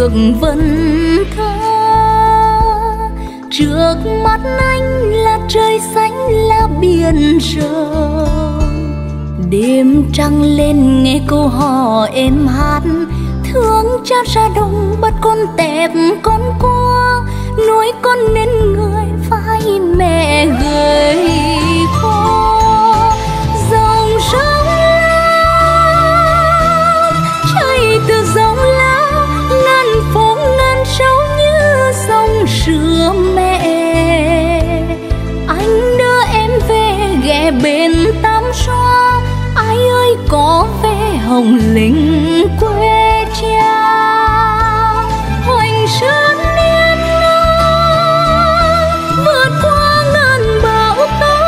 được vân thơ, trước mắt anh là trời xanh, là biển rộng. Đêm trăng lên nghe câu hò êm hát, thương cha ra đông bắt con tẹp con cua nuôi con nên người phải mẹ gửi linh quê cha, hoành sơn niên nắng vượt qua ngàn bão tố,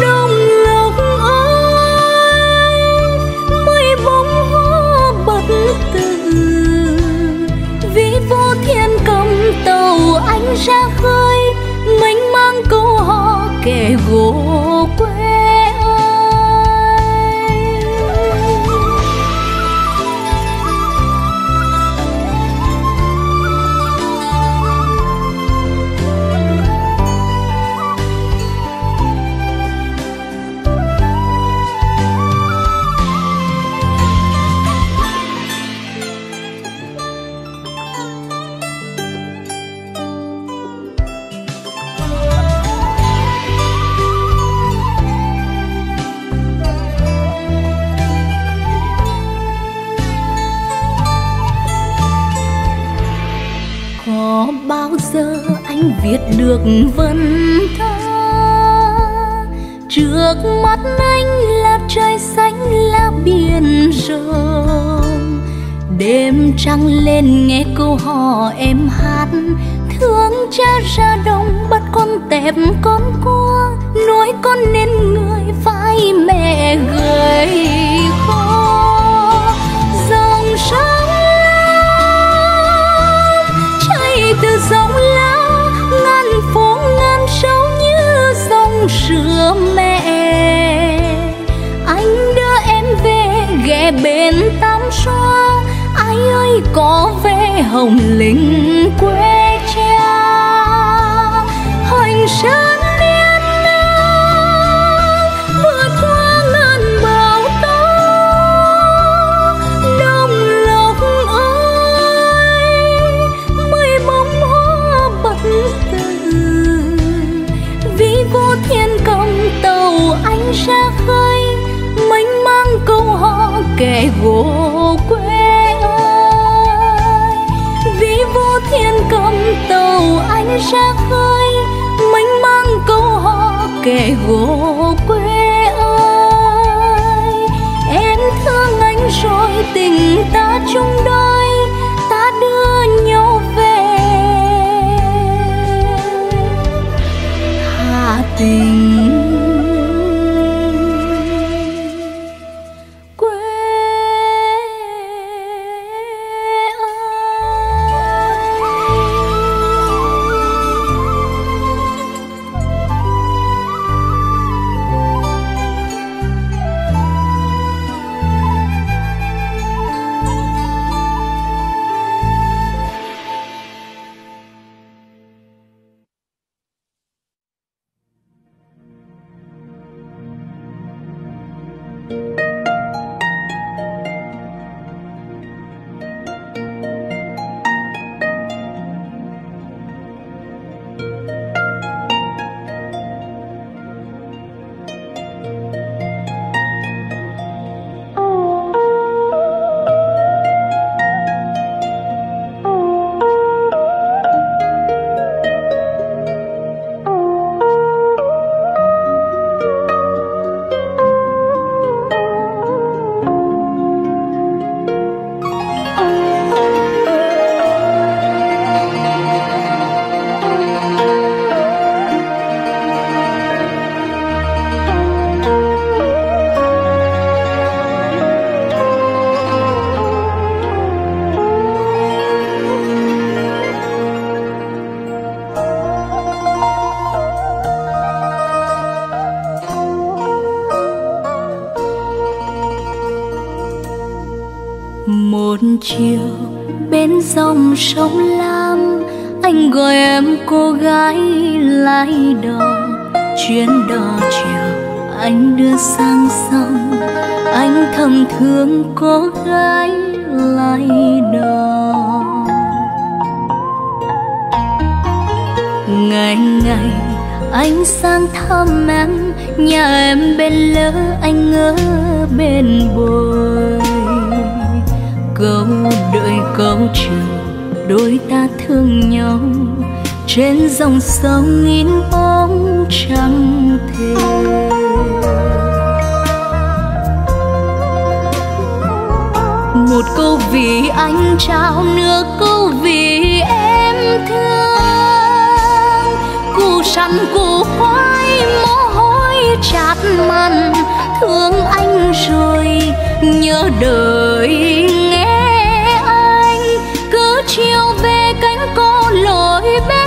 đồng lộc ơi mây bông hoa bật từ, vì vô thiên cầm tàu anh ra khơi, mênh mang câu hò kẻ gỗ. Viết được vần thơ trước mắt anh là trời xanh, là biển rộng. Đêm trăng lên nghe câu hò em hát. Thương cha ra đồng bắt con tẹp con cua nuôi con nên người phải mẹ gầy khó dòng sông chảy từ dòng sữa mẹ. Anh đưa em về ghé bên tam xoa. Ai ơi, có về hồng linh quê cha. Hoành sơn ra khơi mênh mang câu hò kẻ gỗ. Thương cô gái lại đò ngày ngày anh sang thăm em, nhà em bên lỡ anh ở bên bồi. Câu đợi câu trường đôi ta thương nhau, trên dòng sông in bóng một câu vì anh trao, nửa câu vì em thương. Củ săn củ khoai, mồ hôi chát mặn thương anh rồi, nhớ đời nghe anh. Cứ chiều về cánh cô lội bên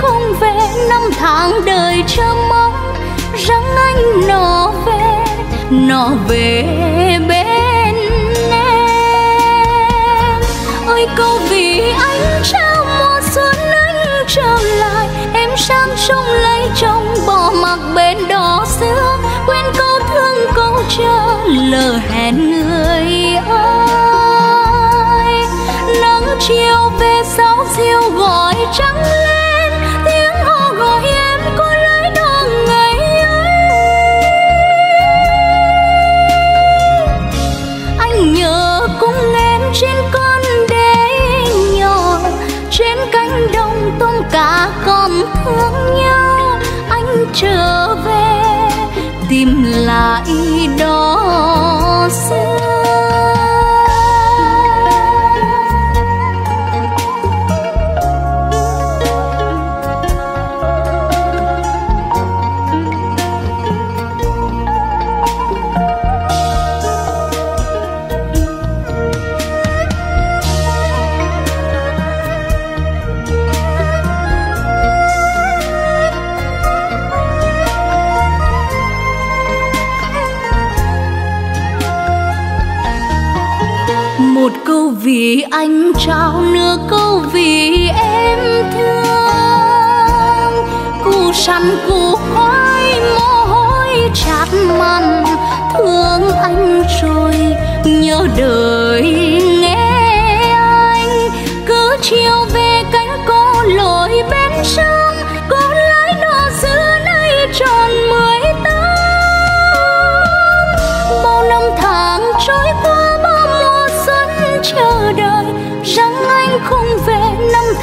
không về, năm tháng đời chờ mong, rằng anh nó về nó về bên em. Ơi câu vì anh trao mùa xuân anh trở lại, em sang trong lấy trong bỏ thương nhau anh trở về tìm lại đó. Vì anh trao nửa câu vì em thương. Củ săn củ khoai, mồ hôi chát mặn thương anh rồi, nhớ đời nghe anh. Cứ chiều về cánh cô lội bên sông.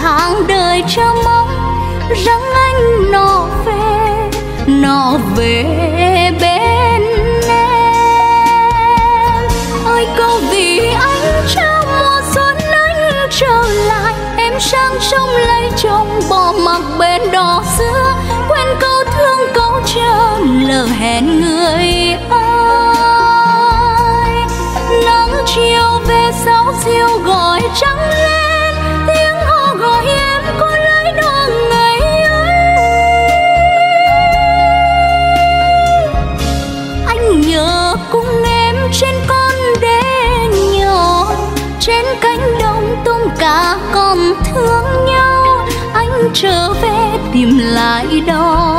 Tháng đời chờ mong, rằng anh nó về nó về bên em. Ơi câu vì anh trao mùa xuân anh trở lại, em sang sông lấy chồng bỏ mặc bên đò xưa. Quên câu thương, câu chờ lỡ hẹn lại đó.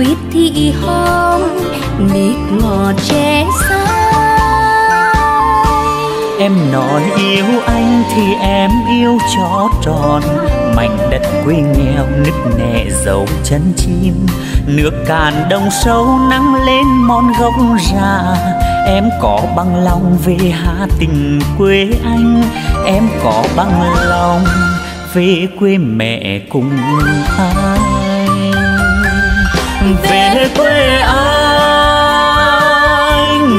Quýt thì hồng mít ngọt tre xanh em nói yêu anh thì em yêu cho tròn. Mảnh đất quê nghèo nứt nẻ dấu chân chim. Nước cạn đồng sâu nắng lên mòn gốc già. Em có bằng lòng về hà tình quê anh. Em có bằng lòng về quê mẹ cùng anh về quê anh.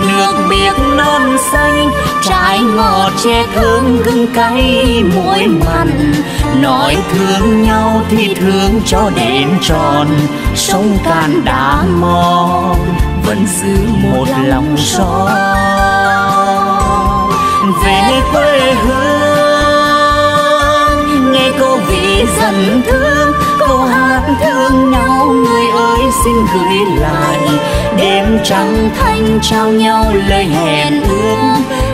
Nước biếc non xanh, trái ngọt che thơm gừng cay muối mặn. Nói thương nhau thì thương cho đến tròn, sông cạn đá mòn vẫn giữ một lòng son. Về quê hương, nghe câu vị dần thương câu hát thương nhau người ơi xin gửi lại. Đêm trăng thanh trao nhau lời hẹn ước.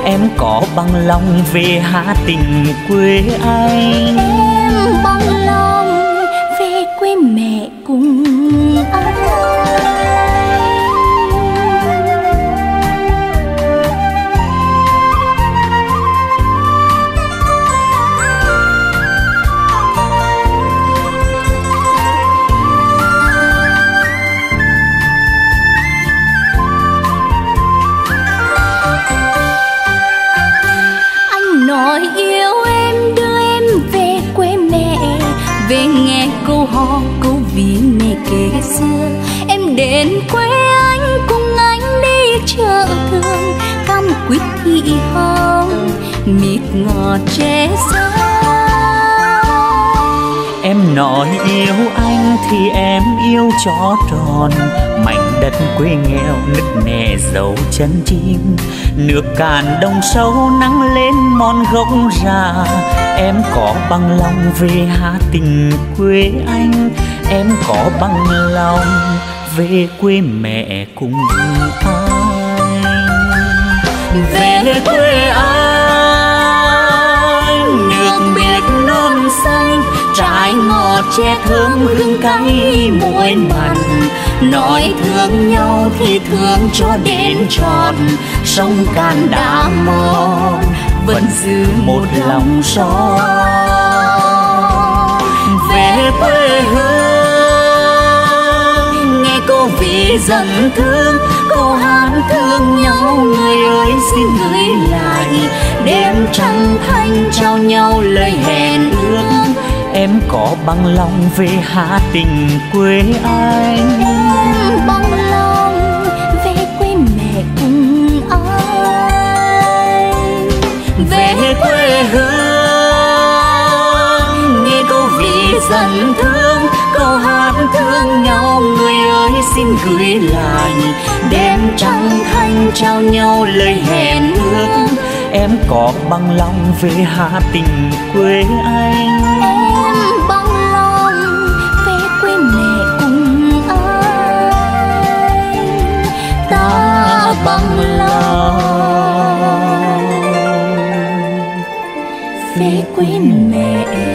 Em có bằng lòng về hà tình quê anh. Em bằng lòng ngọt tre xa em nói yêu anh thì em yêu cho tròn. Mảnh đất quê nghèo nứt nẻ dấu chân chim. Nước cạn đông sâu nắng lên mòn gốc già em có bằng lòng về hà tình quê anh. Em có bằng lòng về quê mẹ cùng anh. Về quê anh xanh, trái ngọt che thơm hương cay muối mặn. Nói thương nhau thì thương cho đến tròn sông cạn đã mòn vẫn giữ một lòng son. Về quê hương cô vì giận thương, cô hát thương nhau, người ơi, xin gửi lại. Đêm trăng thanh trao nhau lời hẹn ước. Em có bằng lòng về hà tình quê anh? Cưới lại. Đêm trăng thanh trao nhau lời hẹn ước. Em có bằng lòng về hà tình quê anh. Em bằng lòng về quê mẹ cùng anh. Ta bằng lòng về quê mẹ.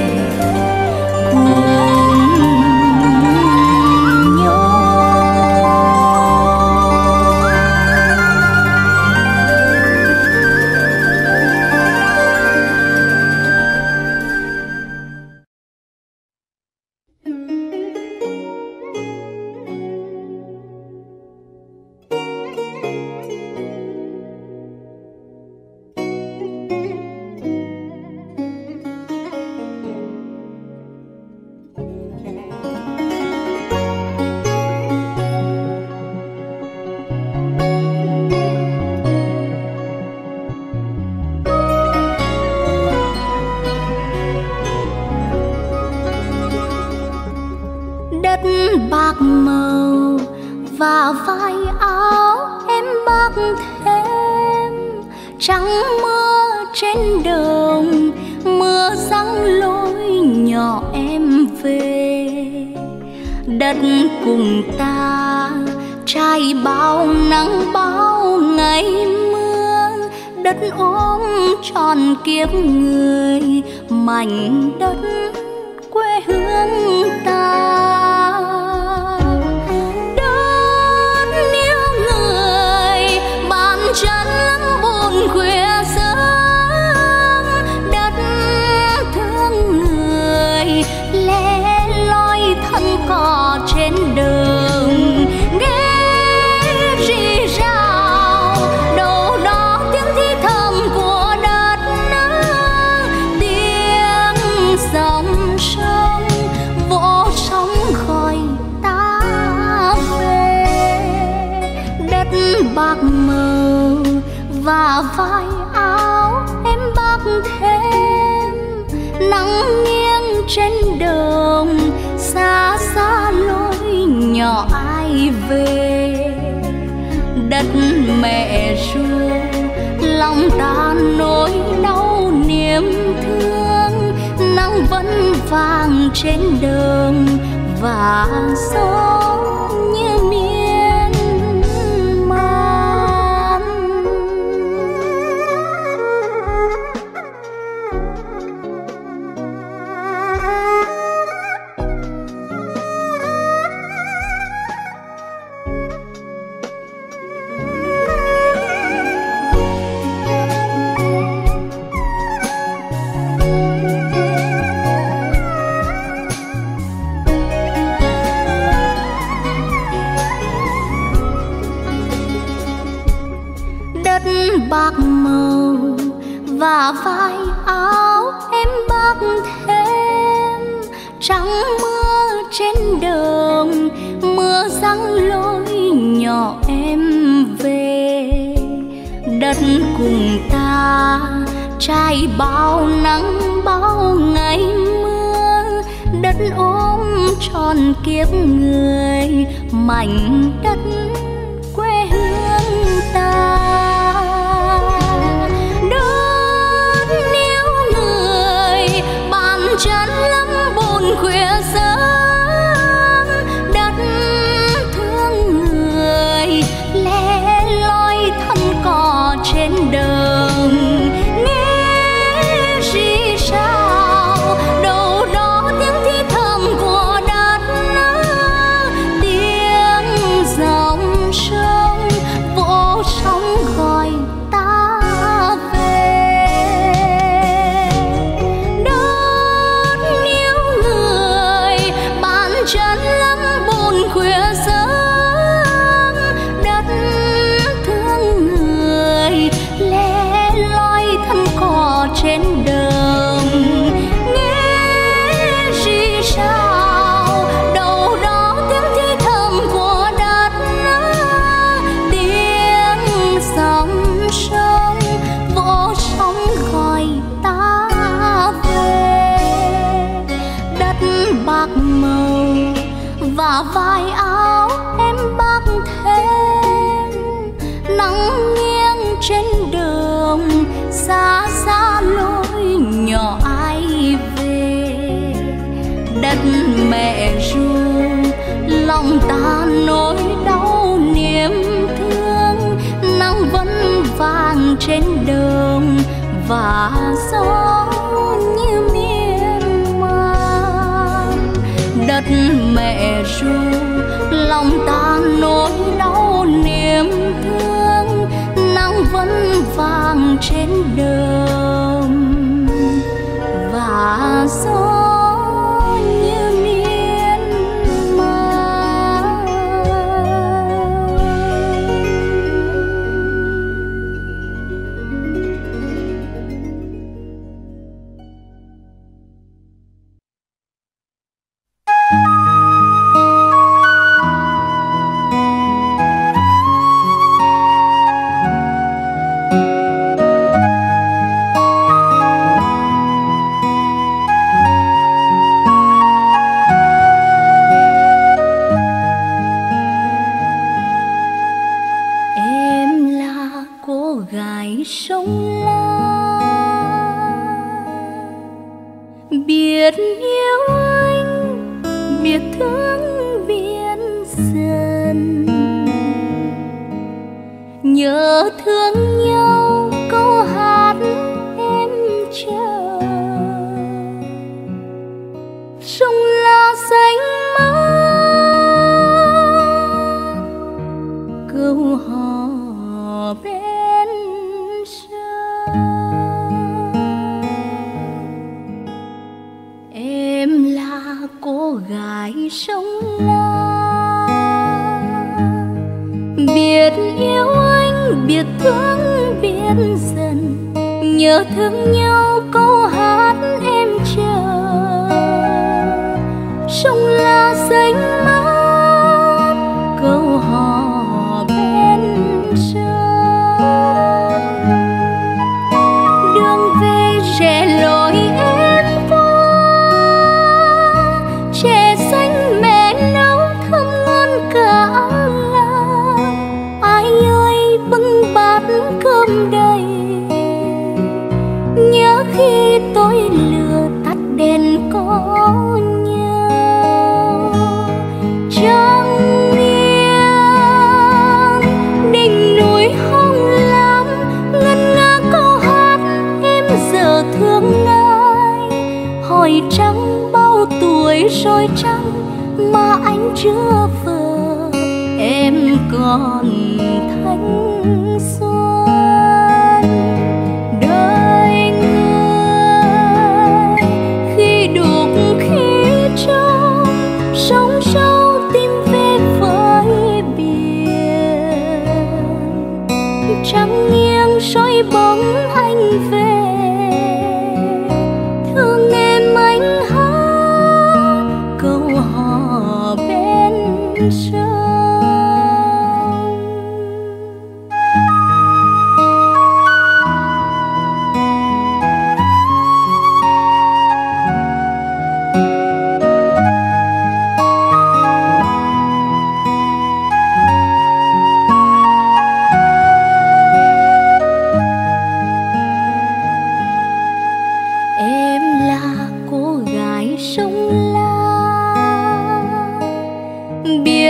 Em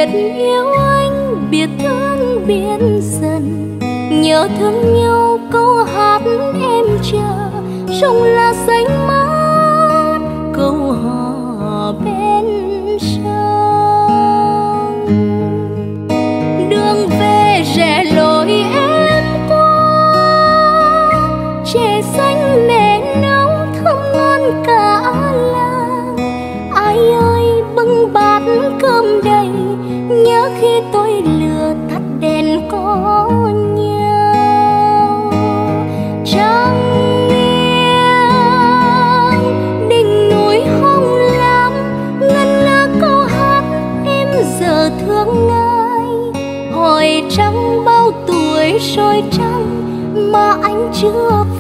biết yêu anh biết thương biến dần nhớ thương nhau, câu hát em chờ trong là xanh mắt Nước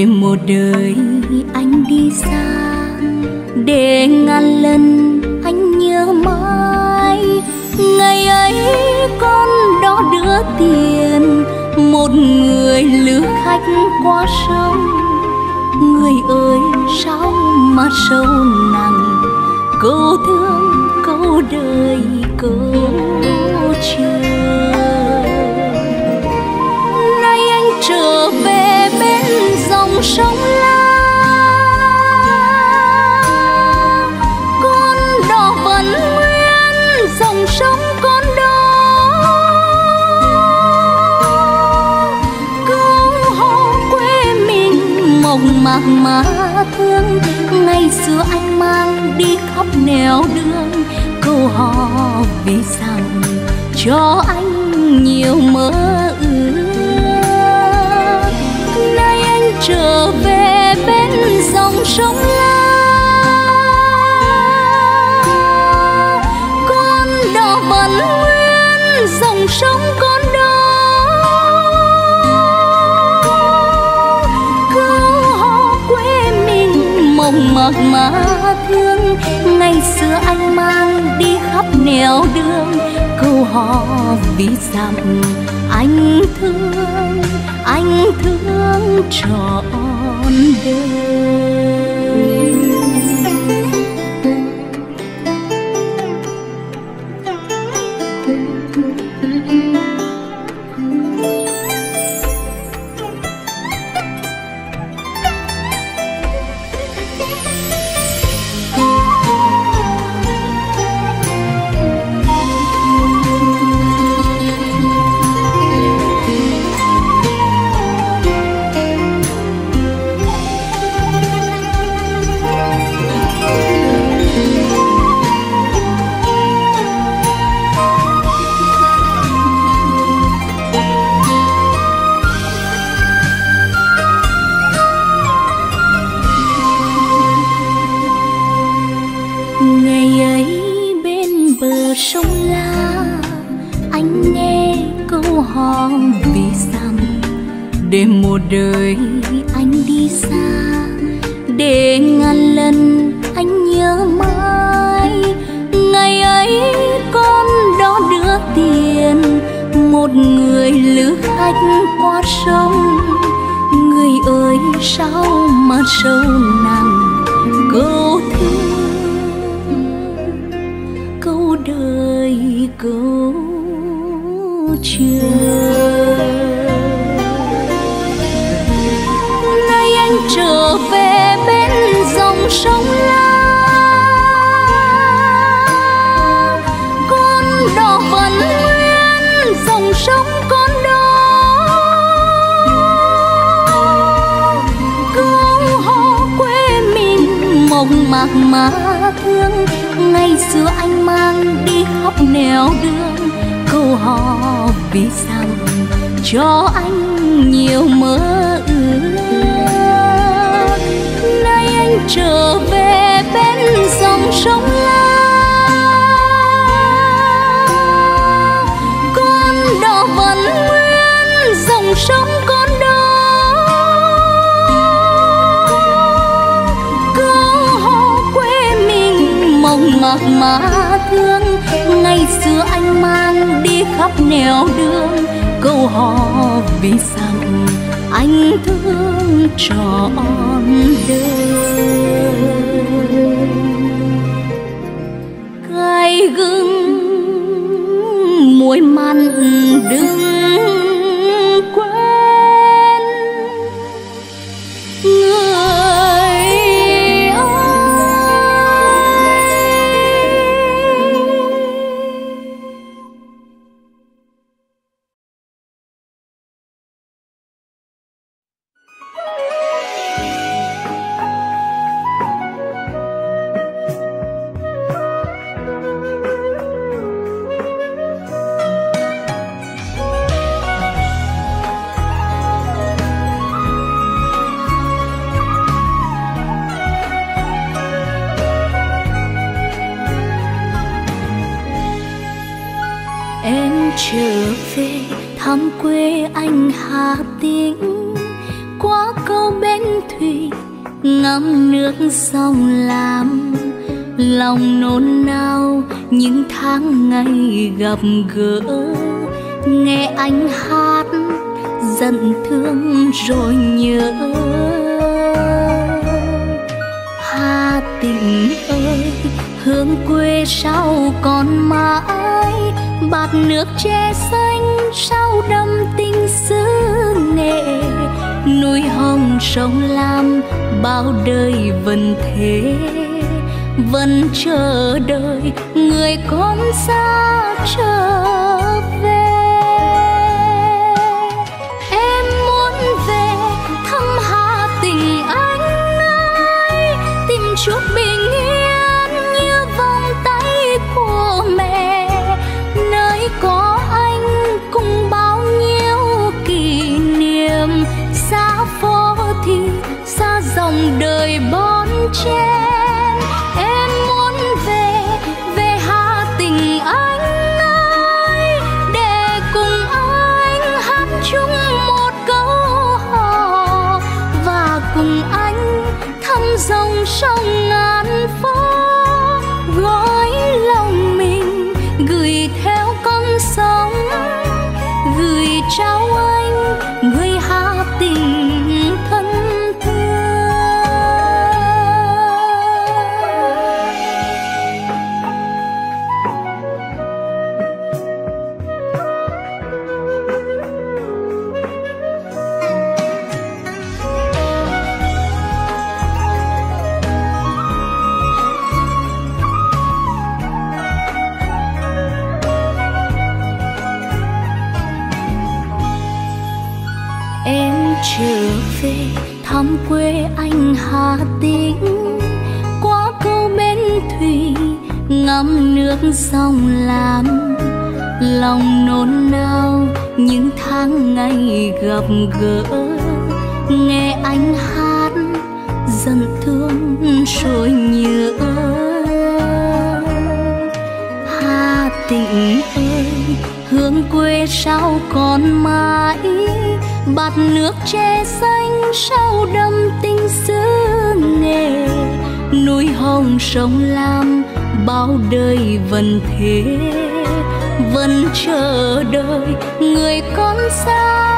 để một đời anh đi xa. Để ngàn lần anh nhớ mãi, ngày ấy con đó đưa tiền. Một người lữ khách qua sông, người ơi sao mà sâu nặng. Câu thương, câu đời, câu chờ sông la. Con đò vẫn nguyên, dòng sông con đó câu hò quê mình mộng mạc mà thương. Ngày xưa anh mang đi khắp nẻo đường. Câu hò vì rằng cho anh nhiều mơ ước. Trở về bên dòng sông la. Con đò vẫn nguyên, dòng sông con đò. Câu hò quê mình mộng mạc mà thương. Ngày xưa anh mang đi khắp nẻo đường. Câu hò vì rằng anh thương anh thương trọn đời nặng câu thương câu đời câu trường má mà thương. Ngày xưa anh mang đi khắp nẻo đường. Câu hò vì rằng cho anh nhiều mơ ước. Nay anh trở về bên dòng sông la. Con đò vẫn nguyên dòng sông mặc má mà thương. Ngày xưa anh mang đi khắp nẻo đường. Câu hò vì rằng anh thương trọn đời cay gừng muối mặn đứng gặp gỡ, nghe anh hát giận thương rồi nhớ. Hà tình ơi, hương quê sao còn mãi? Bạt nước che xanh sau đâm tình xứ nghệ núi hồng sông lam bao đời vẫn thế? Vẫn chờ đợi người con sao gặp gỡ, nghe anh hát, dần thương rồi nhớ. Hà tịnh ơi, hương quê sao còn mãi? Bạt nước che xanh sau đâm tình xưa nghề? Núi hồng sông lam bao đời vẫn thế? Vẫn chờ đợi người con xa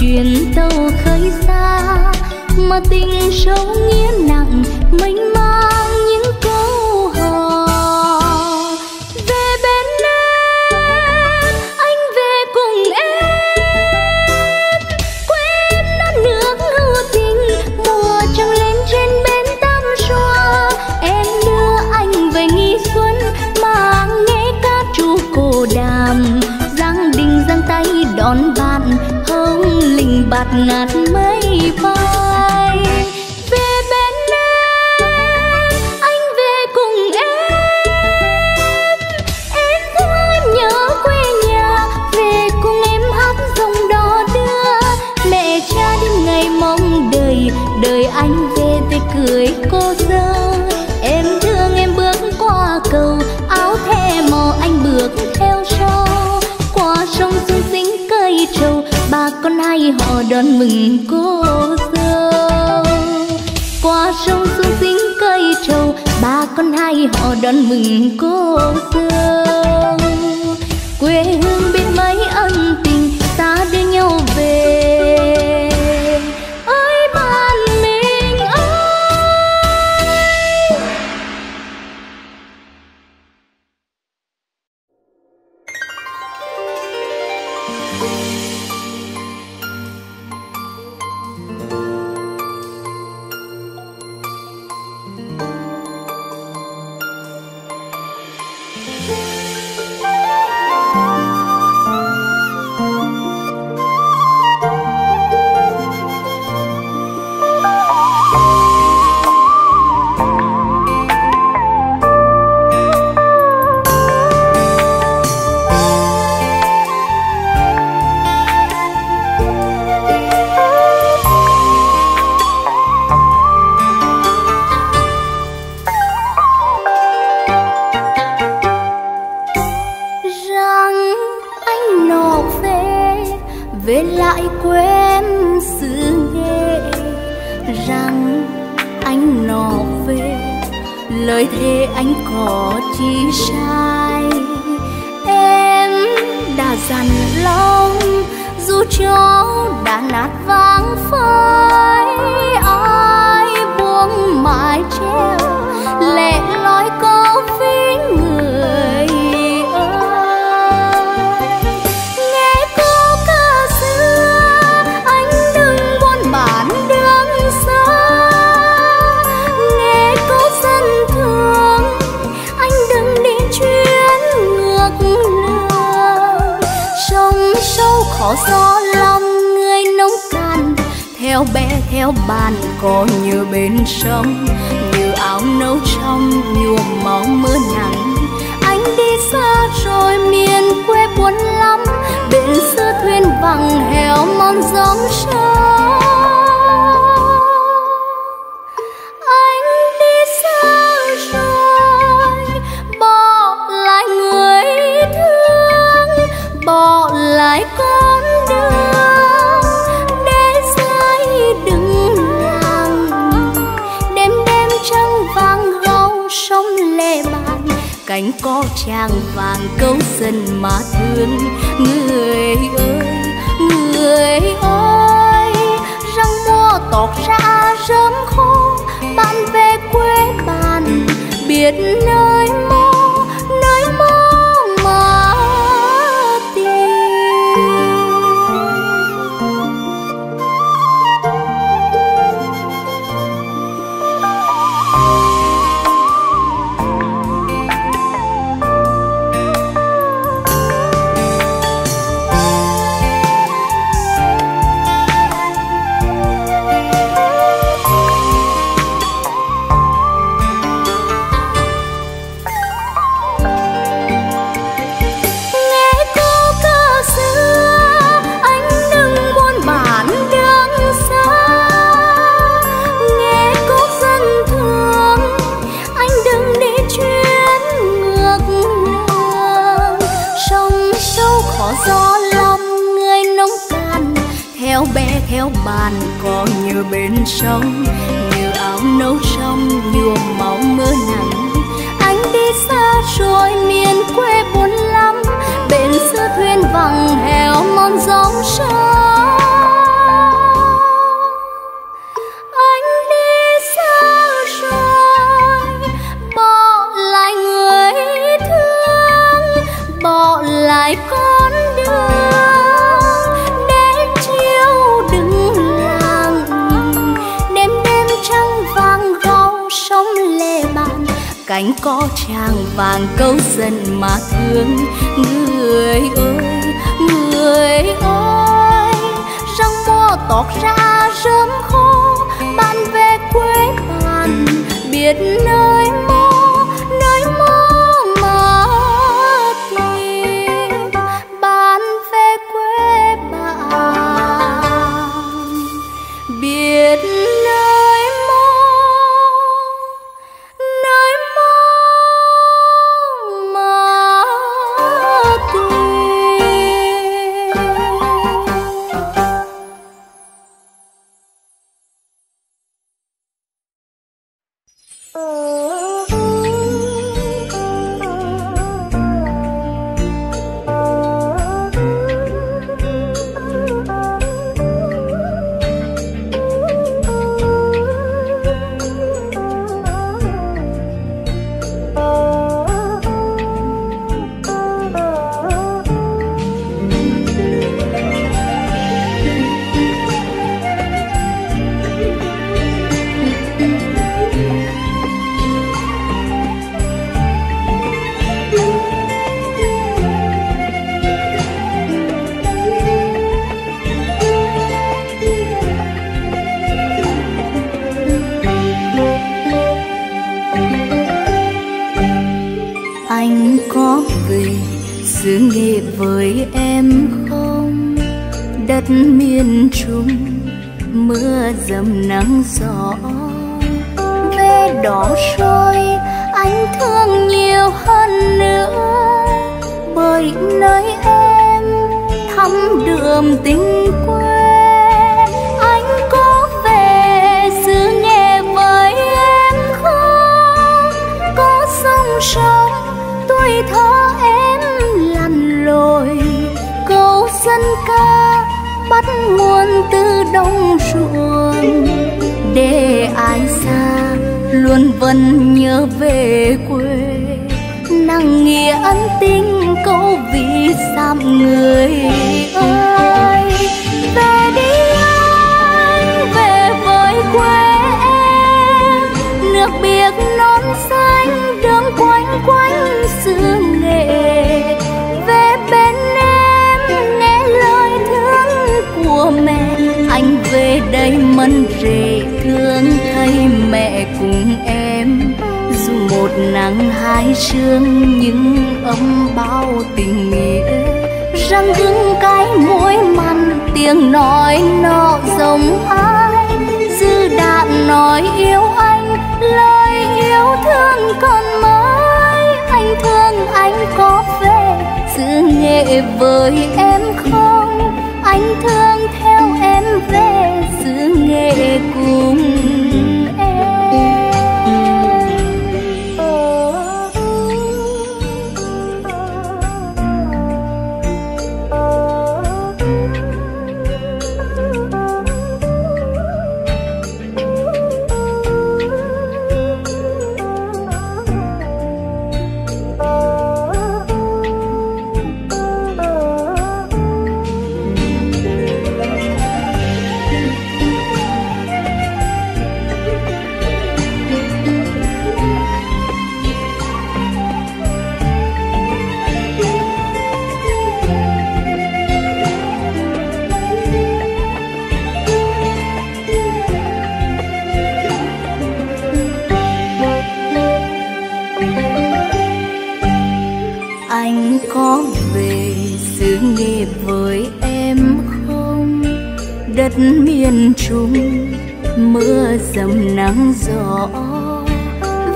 chuyện tàu khơi xa mà tình sâu nghiến đón mừng cô dâu. Qua sông xuống dính cây trầu ba con hai họ đón mừng cô dâu. Quê hương theo bé theo bàn có như bên sông. Như áo nâu trong nhuộm máu mưa nắng. Anh đi xa rồi miền quê buồn lắm. Bên xưa thuyền vắng heo mong giống sông. Cánh có trang vàng câu dân mà thương người ơi người ơi, răng mua tọt ra sớm khô, bạn về quê bạn, biết nơi mơ theo bàn còn như bên sông. Như áo nâu trong nhuộm máu mưa nắng, anh đi xa rồi miền quê buồn lắm. Bên xưa thuyền vắng heo mòn dòng sông. Tràng câu dân mà thương. Người ơi người ơi, răng mùa tọt ra sớm khô, bạn về quê bạn, biết nơi dầm nắng gió.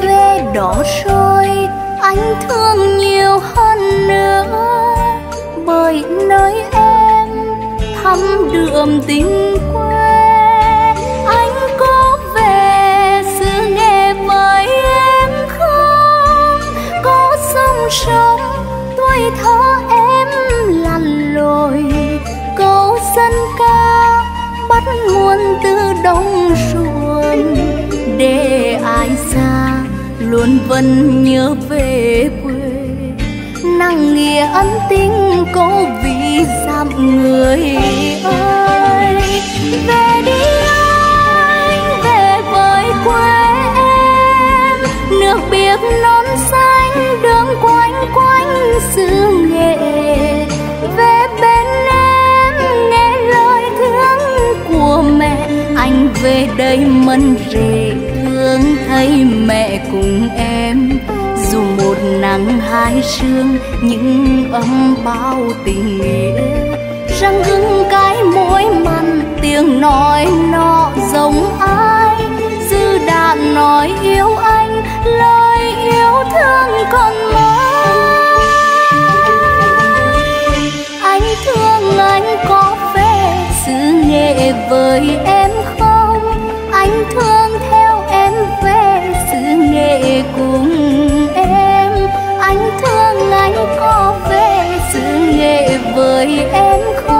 Về đỏ rồi anh thương nhiều hơn nữa. Bởi nơi em thắm đượm tình quê anh có về xứ nghệ với em không? Có sông sông tuổi thơ luôn vẫn nhớ về quê. Nặng nghĩa ân tình cố vì dặm người ơi. Về đi anh, về với quê em. Nước biếc non xanh, đường quanh quanh xứ nghệ. Về bên em, nghe lời thương của mẹ. Anh về đây mân rể, thương thấy mẹ cùng em. Dù một nắng hai sương nhưng ấm bao tình nghĩa. Răng hưng cái môi mặn, tiếng nói nọ giống ai? Dư đạn nói yêu anh, lời yêu thương còn mãi. Anh thương anh có xứ nghệ với em không? Anh thương nghệ cùng em. Anh thương anh có về xứ nghệ với em không?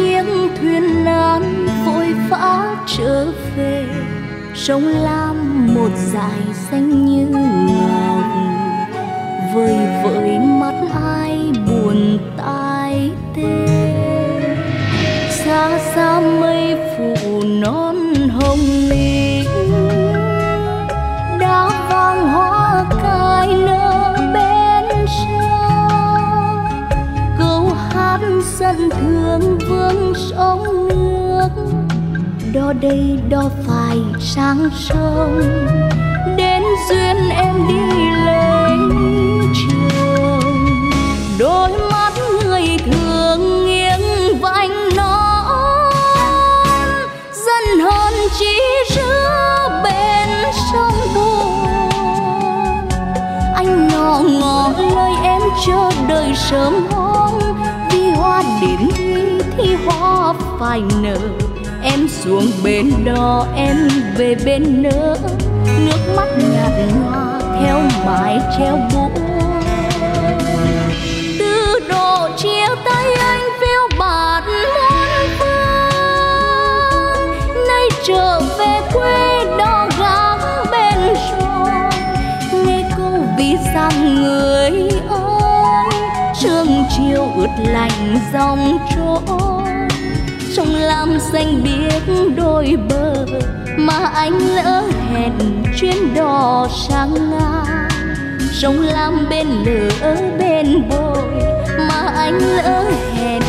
chiếc thuyền nan vội vã trở về. Sông lam một dải xanh như ngọc vơi vơi mắt ai buồn tai tê. Xa xa mây phủ non hồng lĩnh, đã vàng hoa cài nở bên sông câu hát dân thương phương sông nước. Đo đây đo phải sáng sông đến duyên em đi lấy trường. Đôi mắt người thường nghiêng vành nón dân hơn chỉ giữa bên sông buồn. Anh ngọ ngọ lời em chờ đợi sớm hôm. Đi hoa đến khi thì hoa phải nở. Em xuống bên đó em về bên nỡ nước mắt nhạt nhòa theo mái treo buồn từ độ chia tay anh phiêu bạt muôn phương. Nay trở về quê đó gắng bên sông nghe câu vì sao người ơi sương chiều ướt lạnh dòng lam xanh biếc đôi bờ mà anh lỡ hẹn chuyến đò sang nga. Sông lam bên lửa bên bồi mà anh lỡ hẹn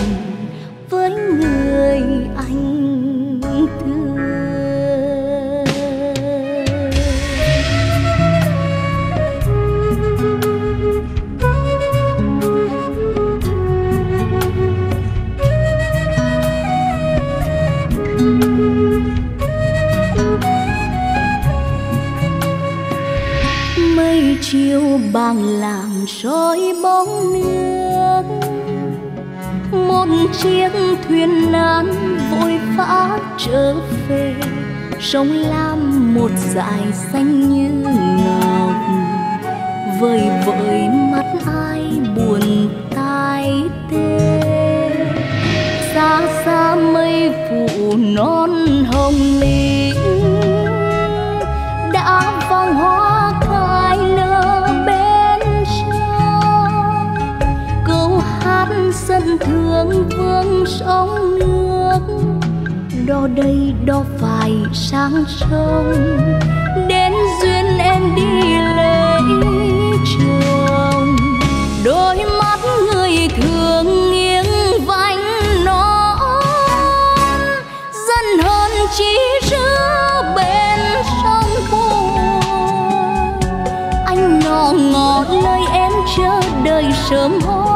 chiều làm soi bóng nước. Một chiếc thuyền nan vội vã trở về, sông lam một dải xanh như ngọc. Vời vợi mắt ai buồn tai tê. Xa xa mây phủ non hồng lĩnh vương vương sóng nước. Đo đây đo phải sang sông đến duyên em đi lấy chồng đôi mắt người thường nghiêng vành non, dần hơn chỉ giữa bên sông buồn. Anh nọ ngọt lời em chờ đợi sớm hôm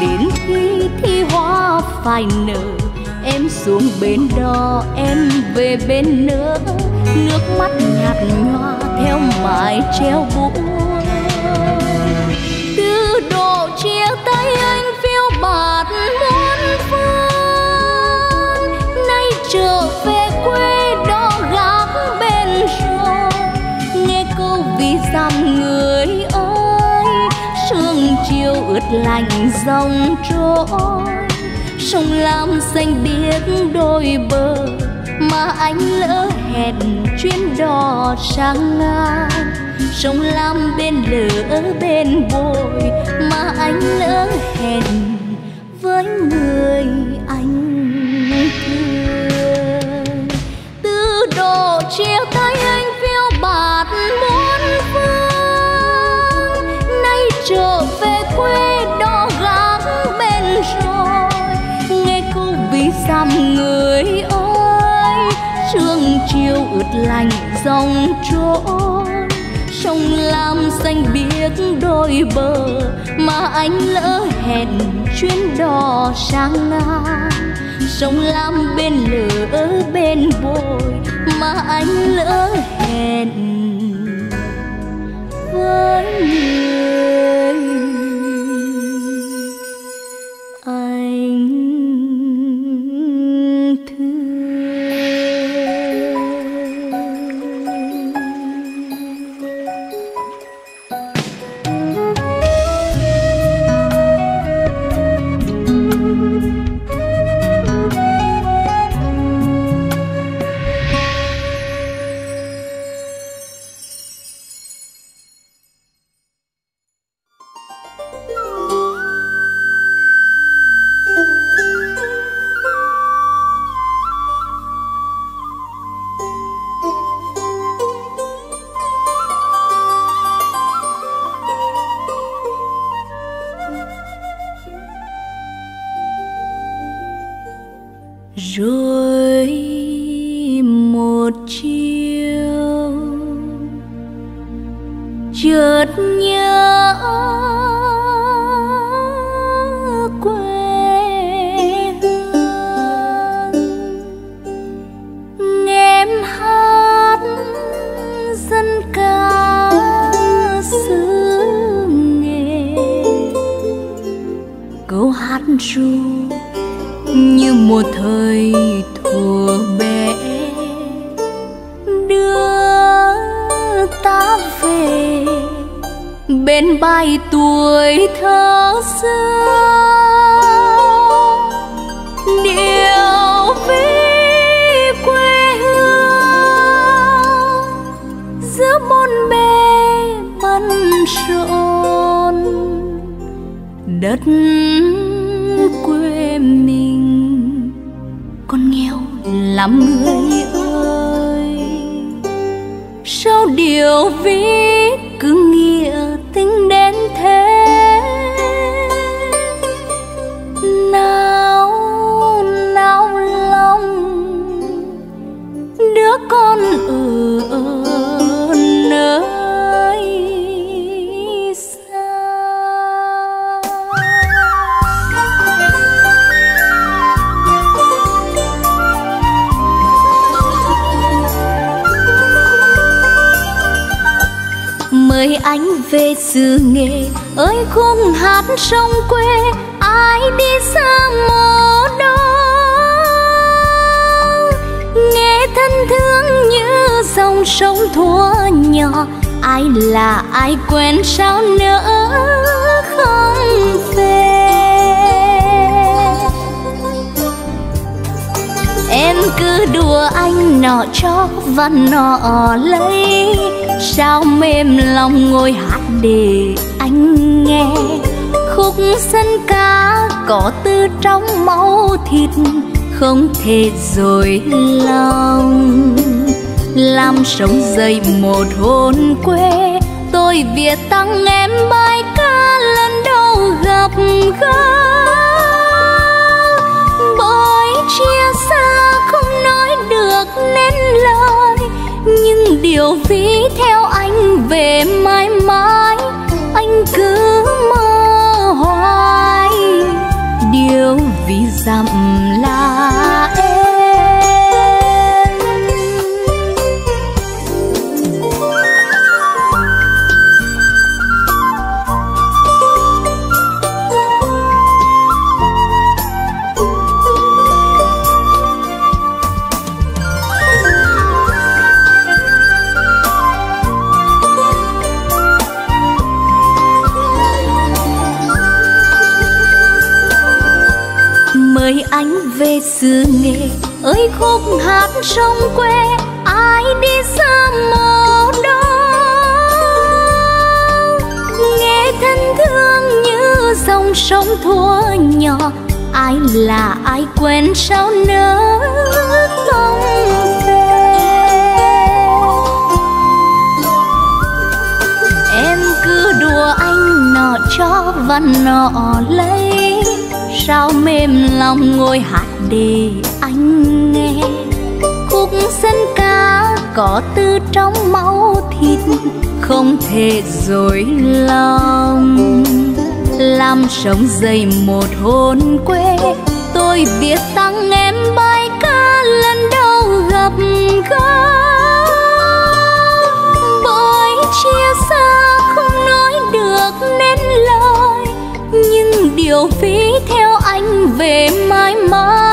đến khi thi hoa phải nở. Em xuống bên đó em về bên nữa nước mắt nhạt nhòa theo mái treo buông từ độ chia tay anh phiêu bạt muôn phương. Nay trở về quê đó gác bên rồi nghe câu vì rằng lạnh dòng trôi. Sông lam xanh biếc đôi bờ, mà anh lỡ hẹn chuyến đò sang ngang. Sông lam bên lửa bên bồi, mà anh lỡ hẹn lành dòng trôi sông lam xanh biếc đôi bờ, mà anh lỡ hẹn chuyến đò sang ngang. Sông lam bên lửa, bên bồi, mà anh lỡ hẹn với người. Bên bay tuổi thơ xưa. Điệu ví quê hương giữa bốn bề bận rộn, đất quê mình con nghèo lắm người ơi. Sao điều vi về xứ nghề, ơi khung hát sông quê, ai đi xa mồ đó nghe thân thương như dòng sông thua nhỏ, ai là ai quen sao nỡ không về? Em cứ đùa anh nọ cho và nọ lấy, sao mềm lòng ngồi hát để anh nghe. Khúc sân ca có tư trong máu thịt, không thể dối lòng. Làm sống dậy một hồn quê, tôi viết tặng em bài ca lần đầu gặp gỡ. Bởi chia xa không nói được nên lời, nhưng điều ví theo anh về mãi mãi anh cứ mơ hoài. Điều vì dặm về xứ nghề ơi khúc hát sông quê, ai đi xa mồ đó nghe thân thương như dòng sông thua nhỏ, ai là ai quen sao nỡ không về? Em cứ đùa anh nọ cho và nọ lấy sao mềm lòng ngồi hát để anh nghe? Khúc dân ca có tư trong máu thịt, không thể dối lòng. Làm sống dậy một hồn quê, tôi viết tặng em bài ca lần đầu gặp gỡ. Điều ví theo anh về mãi mãi.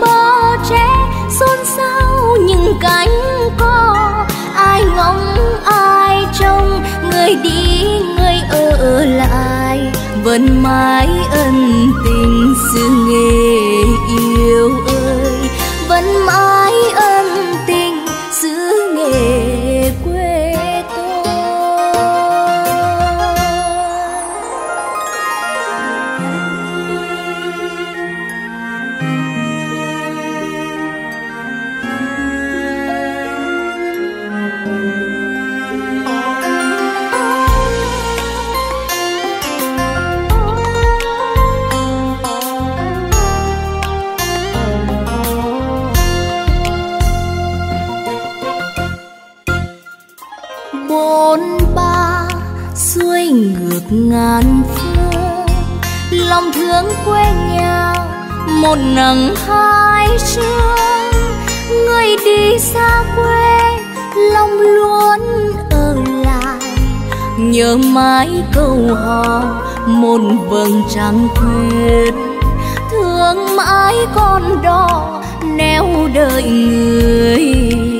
Bơ che xôn xao những cánh cò. Ai ngóng, ai trông, người đi, người ở lại. Vẫn mãi ân tình xưa nghề. Ngàn phương, lòng thương quê nhà, một nắng hai sương người đi xa quê, lòng luôn ở lại. Nhớ mãi câu hò, một vầng trăng khuyết thương mãi con đò, neo đợi người.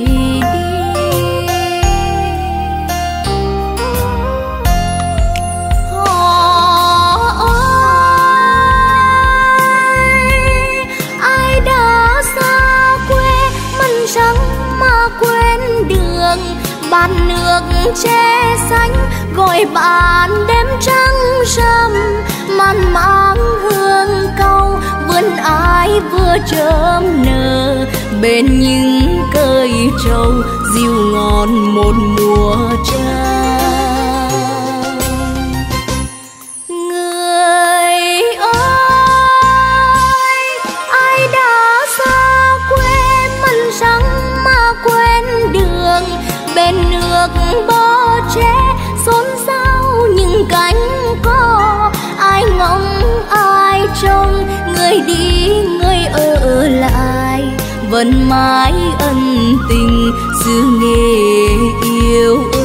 Che xanh gọi bạn đêm trăng râm man mang hương câu vườn ai vừa chớm nở. Bên những cây trầu dịu ngon một mùa trăng. Vẫn mãi ân tình xưa nghề yêu ơi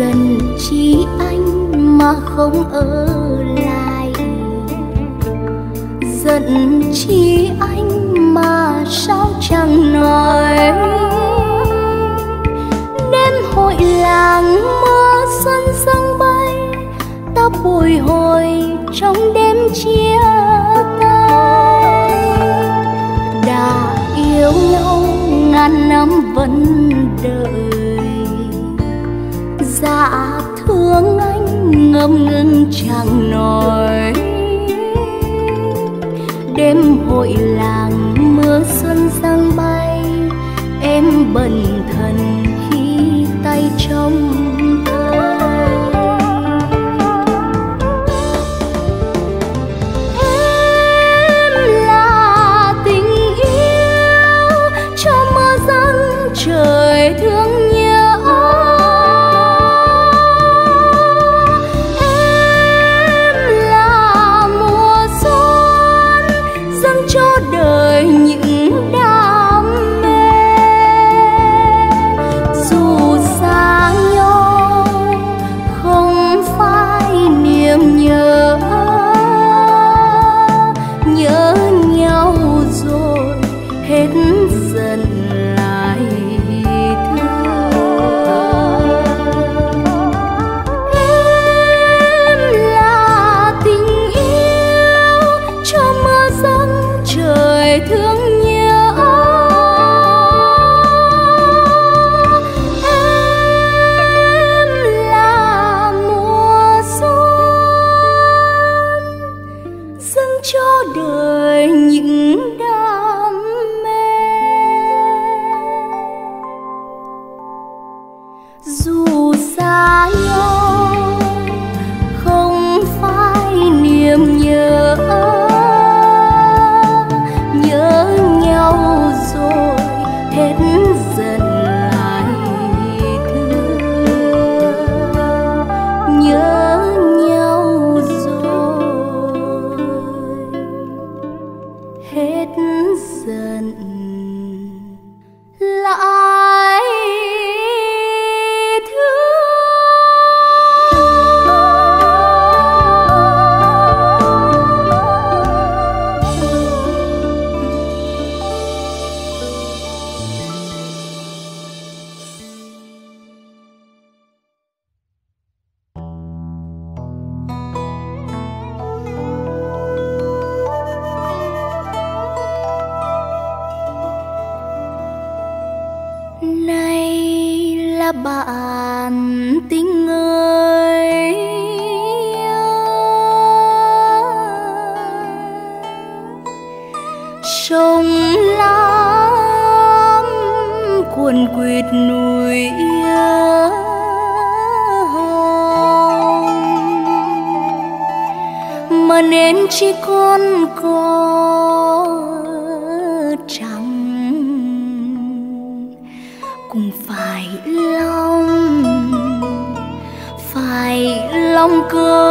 dần chi anh mà không ở lại. Giận chi anh mà sao chẳng nói. Đêm hội làng mơ xuân sang bay, ta bồi hồi trong đêm chia tay. Đã yêu nhau ngàn năm vẫn đợi ngâm ngưng chẳng nổi đêm hội làng mưa xuân sang bay, em bần thần khi tay trong quyết núi hồng. Mà nên chỉ con có trắng cũng phải lòng phải lòng cơ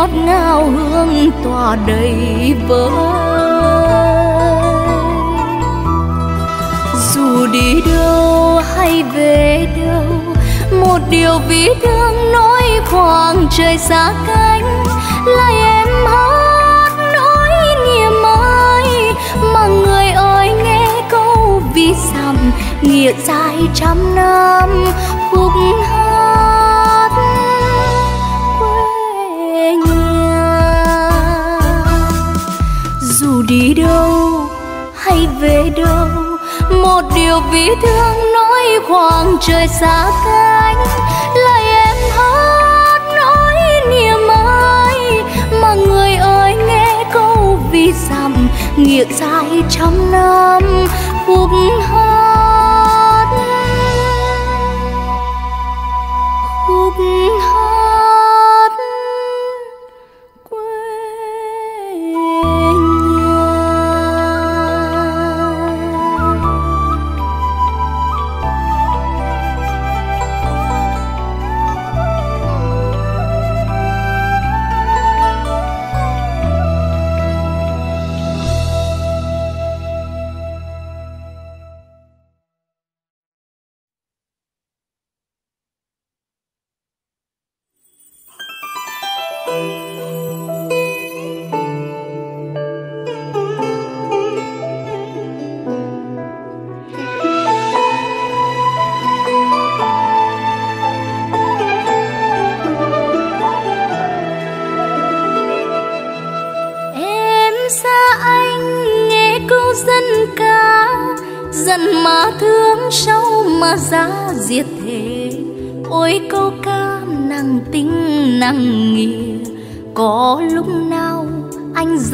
ngọt ngào hương tỏa đầy vơi dù đi đâu hay về đâu, một điều vì thương nỗi khoảng trời xa cánh lại em hát nỗi niềm ai mà người ơi nghe câu vì dặm nghĩa dài trăm năm, khúc đi đâu, hay về đâu. Một điều vì thương nói khoảng trời xa cánh lời em hát nói niềm ơi mà người ơi, nghe câu vì rằng nghĩa dài trăm năm khúc hát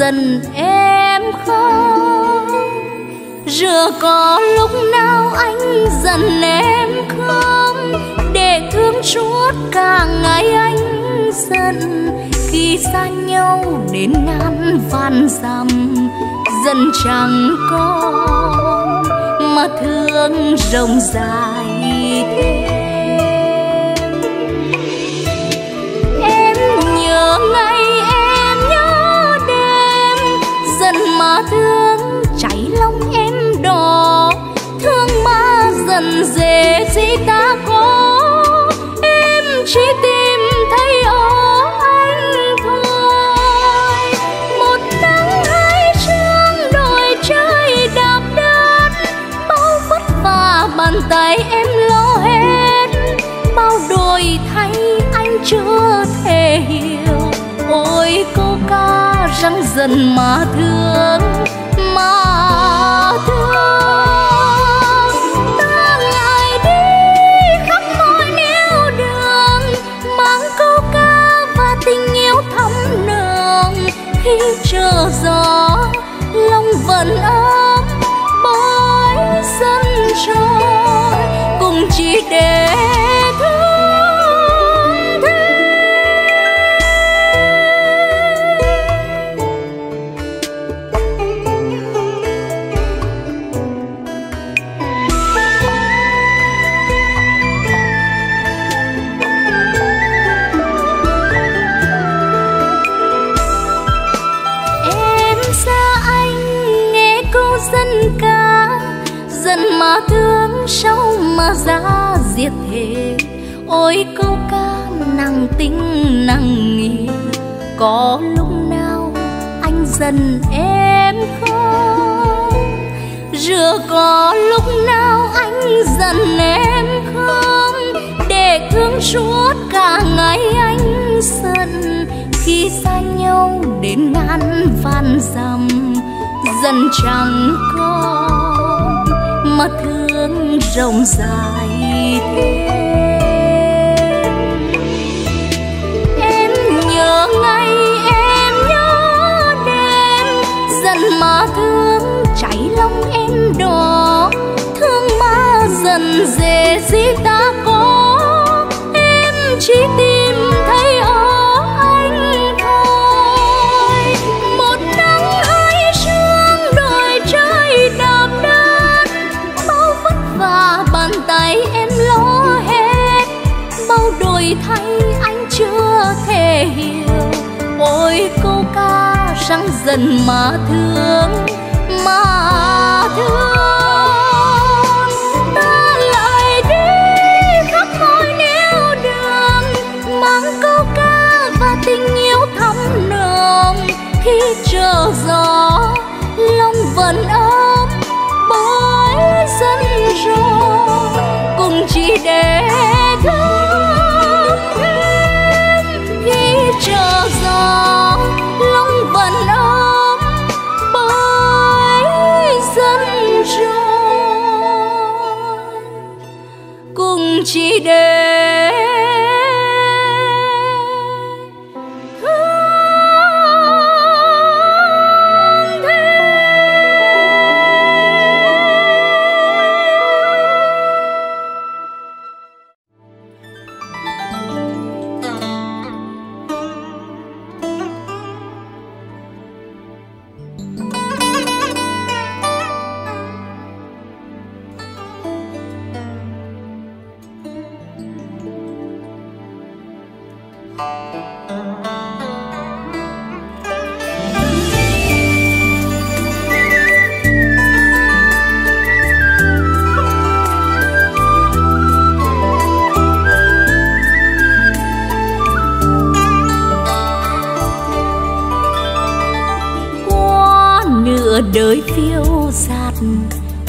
anh dần em không? Rửa có lúc nào anh dần em không? Để thương suốt cả ngày anh giận. Khi xa nhau đến ngàn vạn dặm dần chẳng còn. Mà thương rộng dài thương cháy lòng em đỏ. Thương mà dần dễ gì ta có. Em chỉ tìm thấy ở anh thôi. Một nắng hai trương đôi trời đạp đất. Bao vất vả bàn tay em lo hết. Bao đổi thay anh chưa thể hiểu. Ôi câu ca răng dần mà thương. Chờ gió lòng vẫn ơi sâu mà ra diệt thế ôi câu ca nặng tình nặng nghĩa có lúc nào anh dần em không? Rửa có lúc nào anh dần em không? Để thương suốt cả ngày anh giận khi xa nhau đến ngàn vạn dặm, dần chẳng còn mà thương rộng dài thêm. Em nhớ ngày em nhớ đêm dần mà thương cháy lòng em đỏ. Thương mà dần dễ gì ta có, em chỉ tin thấy anh chưa thể hiểu. Ôi, câu ca răng dần mà thương mà thương. Ta lại đi khắp mọi nẻo đường, mang câu ca và tình yêu thắm nồng. Khi chờ gió, lòng vẫn ấm bởi dân rồi cùng chỉ để chờ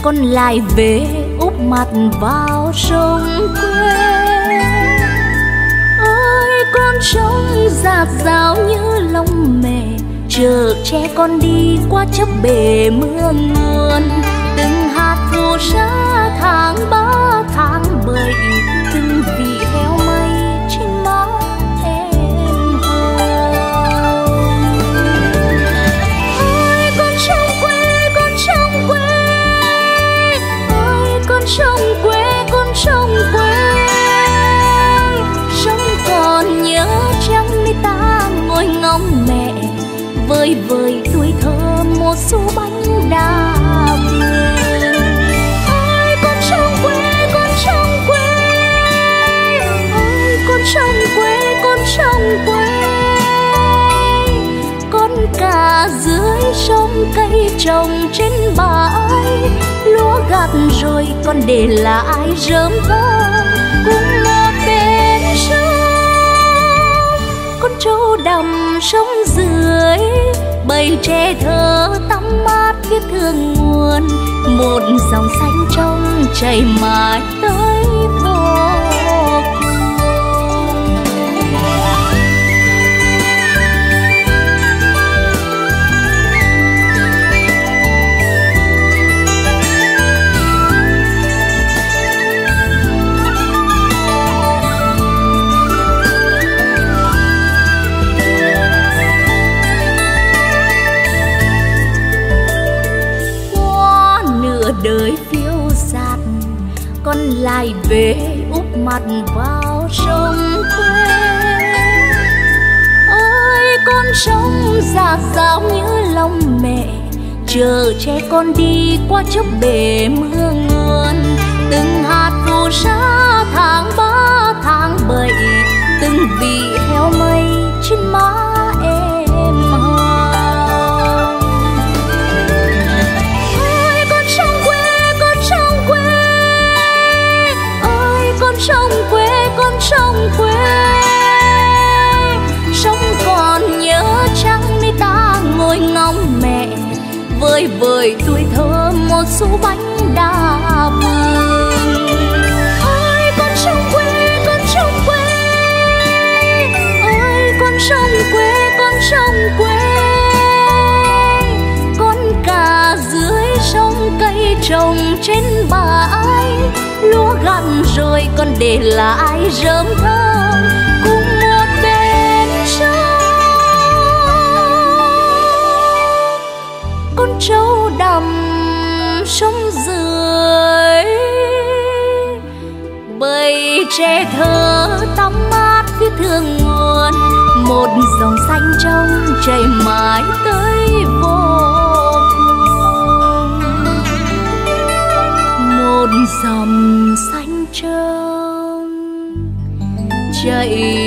con lại về úp mặt vào sông quê ơi con trông giạt dào như lông mẹ, chờ che con đi qua chấp bể mưa nguồn từng hạt phù sa tháng ba. Lúa rồi còn để lại rơm vỡ cũng một bên sông con trâu đầm sông dưới, bầy tre thơ tắm mát biết thương nguồn. Một dòng xanh trong chảy mãi lại về úp mặt vào sông quê. Ơi con sông già sao như lòng mẹ, chờ che con đi qua chốc bể mưa nguồn từng hạt phù sa tháng ba tháng bảy, từng vị heo mây trên má sông quê, con sông còn nhớ chăng nơi ta ngồi ngóng mẹ, vơi vơi tuổi thơ một xu bánh rồi còn để lại rơm thơm cùng một bên sông con trâu đầm sông dưới, bầy tre thơ tắm mát phía thương nguồn. Một dòng xanh trong chảy mãi tới vô một dòng xanh 这一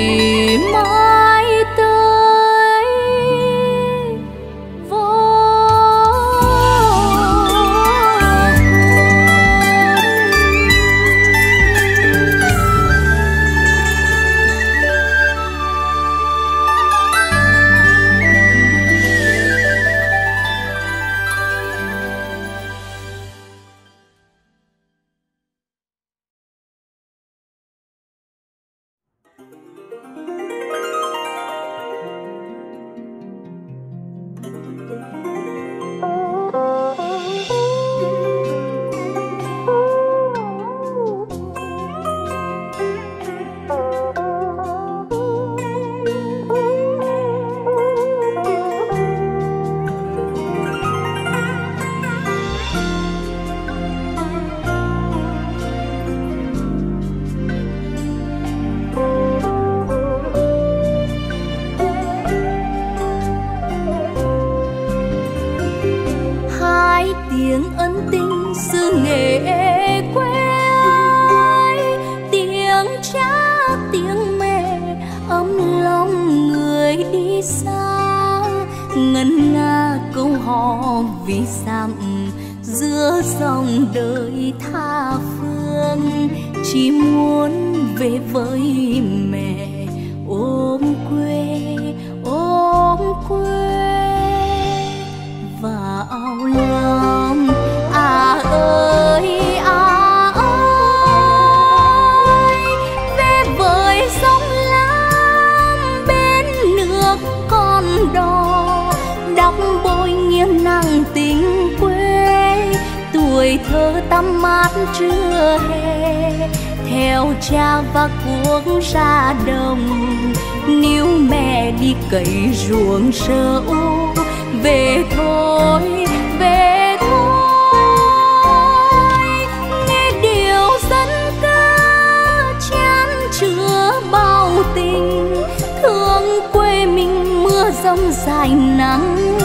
dài nắng.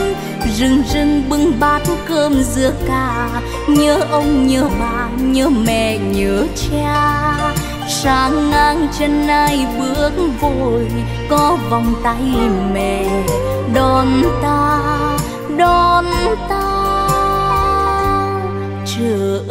Rừng rừng bưng bát cơm dưa cà. Nhớ ông, nhớ bà, nhớ mẹ, nhớ cha. Sang ngang chân ai bước vội, có vòng tay mẹ đón ta đón ta. Trở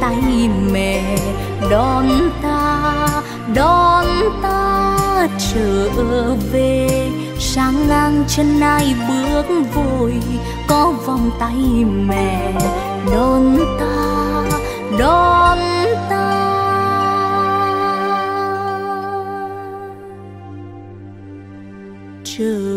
tay mẹ, đón ta đón ta trở về. Sáng ngang chân ai bước vội, có vòng tay mẹ, đón ta đón ta. Trở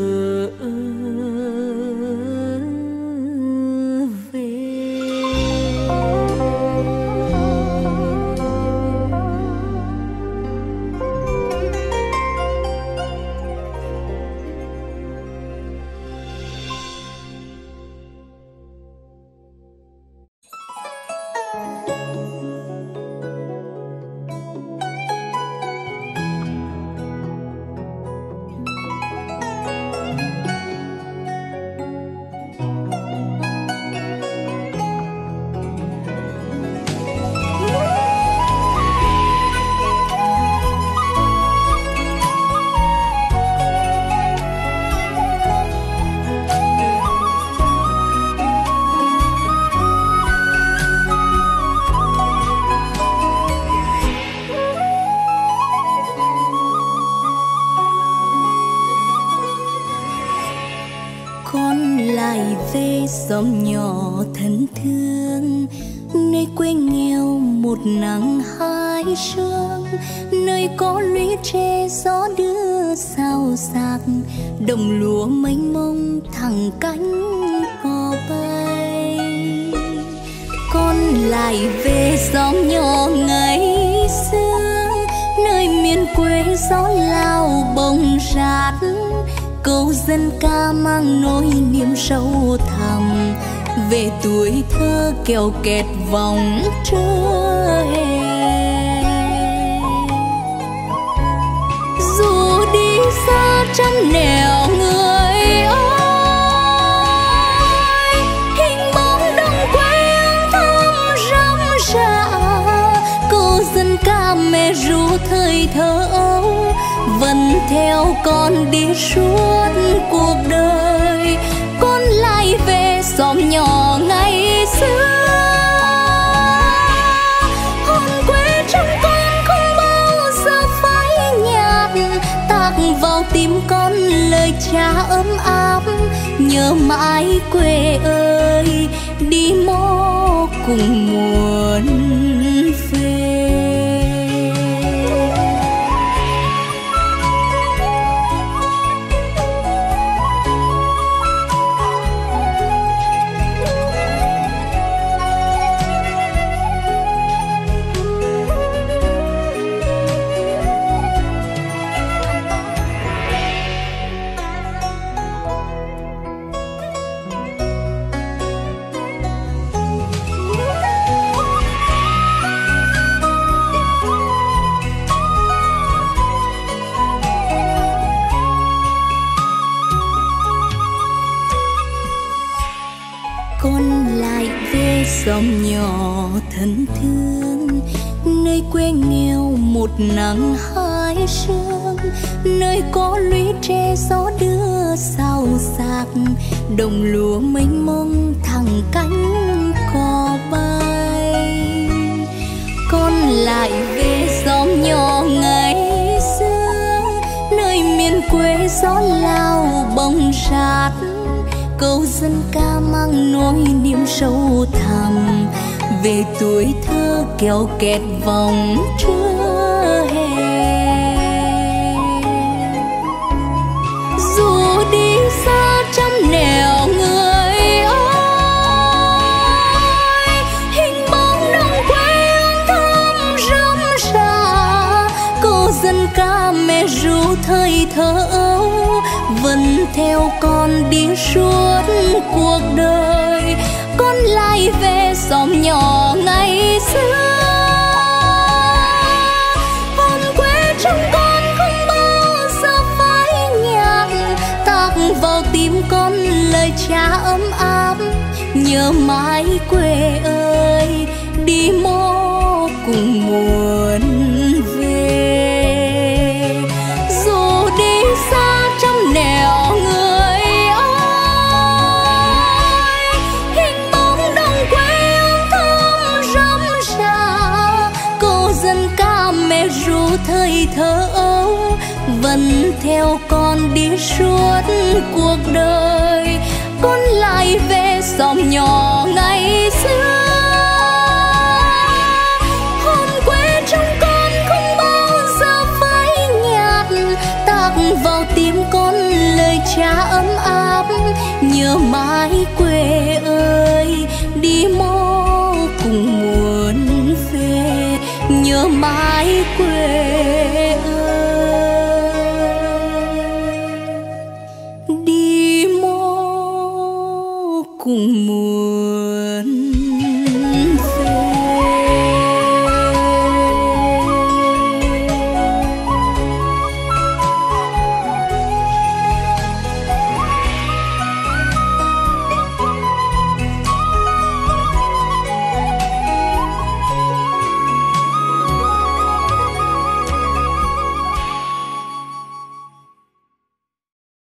nắng hai sương nơi có lũy tre gió đưa sao sạc. Đồng lúa mênh mông thẳng cánh cò bay. Con lại về xóm nhỏ ngày xưa nơi miền quê gió lao bông rạt, câu dân ca mang nỗi niềm sâu thẳm về tuổi thơ kéo kẹt vòng trưa theo con đi suốt cuộc đời. Con lại về xóm nhỏ ngày xưa. Hồn quê trong con không bao giờ phai nhạt. Tạc vào tim con lời cha ấm áp, nhớ mãi quê